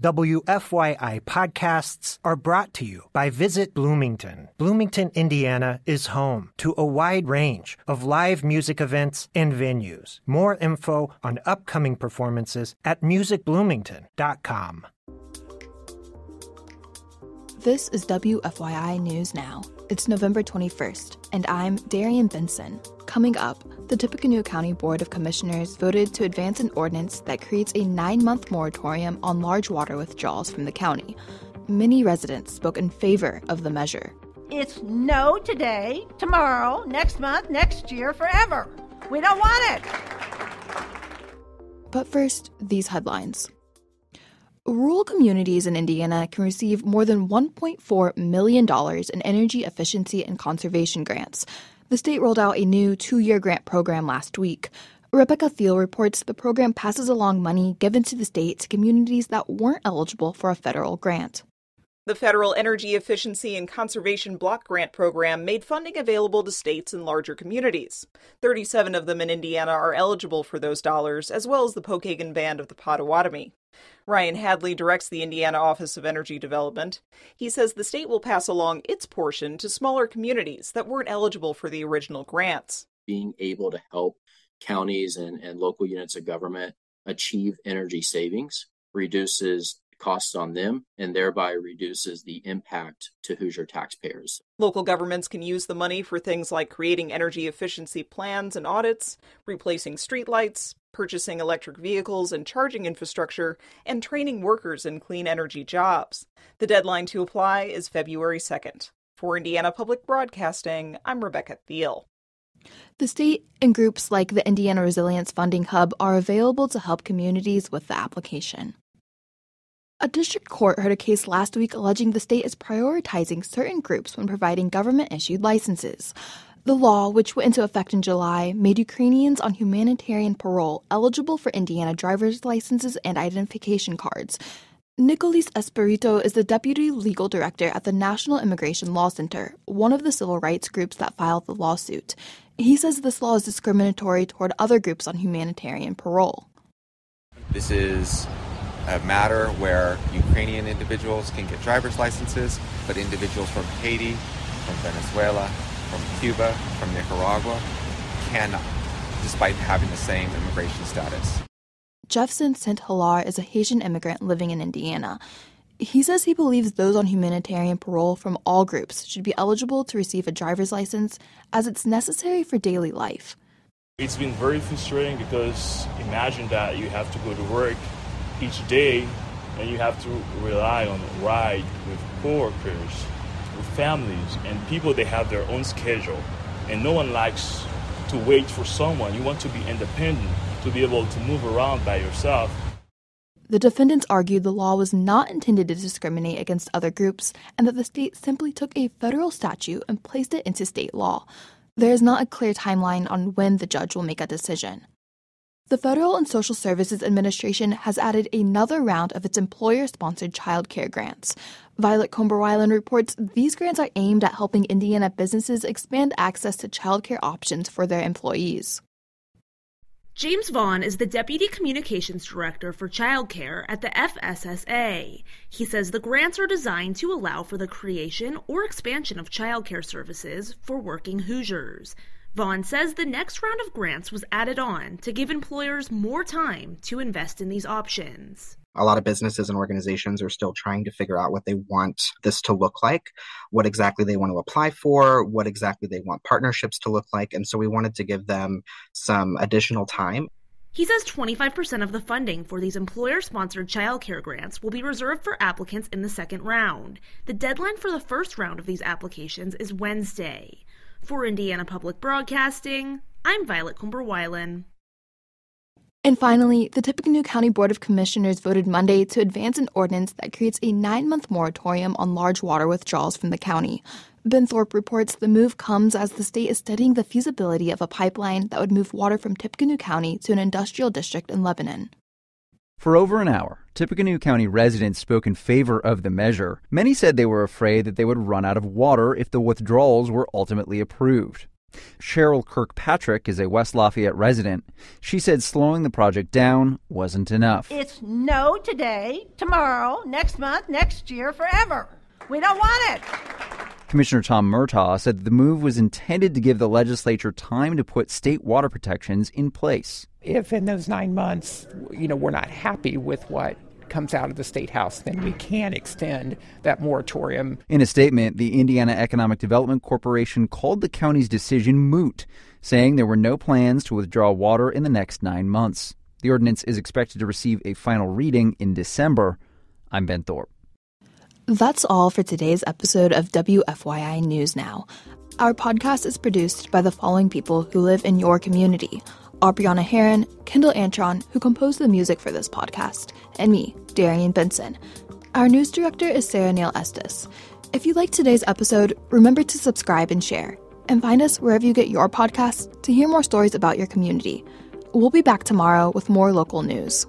WFYI podcasts are brought to you by Visit Bloomington. Bloomington, Indiana is home to a wide range of live music events and venues. More info on upcoming performances at musicbloomington.com. This is WFYI News Now. It's November 21st, and I'm Darian Benson. Coming up, the Tippecanoe County Board of Commissioners voted to advance an ordinance that creates a nine month moratorium on large water withdrawals from the county. Many residents spoke in favor of the measure. It's no today, tomorrow, next month, next year, forever. We don't want it. But first, these headlines. Rural communities in Indiana can receive more than $1.4 million in energy efficiency and conservation grants. The state rolled out a new two year grant program last week. Rebecca Thiele reports the program passes along money given to the state to communities that weren't eligible for a federal grant. The Federal Energy Efficiency and Conservation Block Grant Program made funding available to states and larger communities. 37 of them in Indiana are eligible for those dollars, as well as the Pokagon Band of the Potawatomi. Ryan Hadley directs the Indiana Office of Energy Development. He says the state will pass along its portion to smaller communities that weren't eligible for the original grants. Being able to help counties and, and local units of government achieve energy savings reduces costs on them and thereby reduces the impact to Hoosier taxpayers. Local governments can use the money for things like creating energy efficiency plans and audits, replacing streetlights, purchasing electric vehicles and charging infrastructure, and training workers in clean energy jobs. The deadline to apply is February 2nd. For Indiana Public Broadcasting, I'm Rebecca Thiele. The state and groups like the Indiana Resilience Funding Hub are available to help communities with the application. A district court heard a case last week alleging the state is prioritizing certain groups when providing government issued licenses. The law, which went into effect in July, made Ukrainians on humanitarian parole eligible for Indiana driver's licenses and identification cards. Nicholas Espíritu is the deputy legal director at the National Immigration Law Center, one of the civil rights groups that filed the lawsuit. He says this law is discriminatory toward other groups on humanitarian parole. This is a matter where Ukrainian individuals can get driver's licenses, but individuals from Haiti, from Venezuela, from Cuba, from Nicaragua cannot, despite having the same immigration status. Jeffson Saint Hilaire is a Haitian immigrant living in Indiana. He says he believes those on humanitarian parole from all groups should be eligible to receive a driver's license as it's necessary for daily life. It's been very frustrating because imagine that you have to go to work each day and you have to rely on ride with coworkers, with families, and people they have their own schedule. And no one likes to wait for someone. You want to be independent, to be able to move around by yourself. The defendants argued the law was not intended to discriminate against other groups and that the state simply took a federal statute and placed it into state law. There is not a clear timeline on when the judge will make a decision. The Family and Social Services Administration has added another round of its employer sponsored child care grants. Violet Comber reports these grants are aimed at helping Indiana businesses expand access to child care options for their employees. James Vaughn is the Deputy Communications Director for Childcare at the FSSA. He says the grants are designed to allow for the creation or expansion of childcare services for working Hoosiers. Vaughn says the next round of grants was added on to give employers more time to invest in these options. A lot of businesses and organizations are still trying to figure out what they want this to look like, what exactly they want to apply for, what exactly they want partnerships to look like. And so we wanted to give them some additional time. He says 25% of the funding for these employer sponsored childcare grants will be reserved for applicants in the second round. The deadline for the first round of these applications is Wednesday. For Indiana Public Broadcasting, I'm Violet Comber-Wilen. And finally, the Tippecanoe County Board of Commissioners voted Monday to advance an ordinance that creates a nine month moratorium on large water withdrawals from the county. Ben Thorpe reports the move comes as the state is studying the feasibility of a pipeline that would move water from Tippecanoe County to an industrial district in Lebanon. For over an hour, Tippecanoe County residents spoke in favor of the measure. Many said they were afraid that they would run out of water if the withdrawals were ultimately approved. Cheryl Kirkpatrick is a West Lafayette resident. She said slowing the project down wasn't enough. It's no today, tomorrow, next month, next year, forever. We don't want it. Commissioner Tom Murtaugh said the move was intended to give the legislature time to put state water protections in place. If in those nine months, you know, we're not happy with what comes out of the state house, then we can extend that moratorium. In a statement, the Indiana Economic Development Corporation called the county's decision moot, saying there were no plans to withdraw water in the next nine months. The ordinance is expected to receive a final reading in December. I'm Ben Thorpe. That's all for today's episode of WFYI News Now. Our podcast is produced by the following people who live in your community Abriana Herron, Kendall Antron, who composed the music for this podcast, and me, Darian Benson. Our news director is Sarah Neal Estes. If you liked today's episode, remember to subscribe and share. And find us wherever you get your podcasts to hear more stories about your community. We'll be back tomorrow with more local news.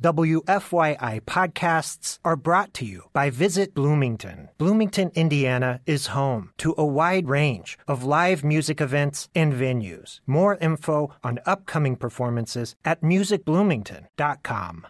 WFYI podcasts are brought to you by Visit Bloomington. Bloomington, Indiana is home to a wide range of live music events and venues. More info on upcoming performances at musicbloomington.com.